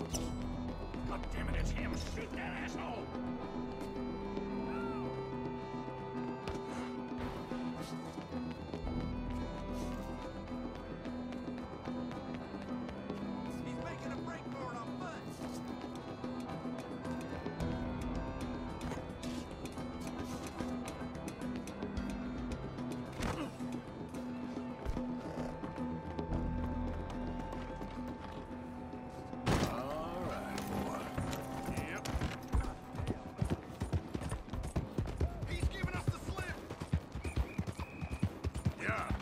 God damn it, it's him! Shoot that asshole! Yeah.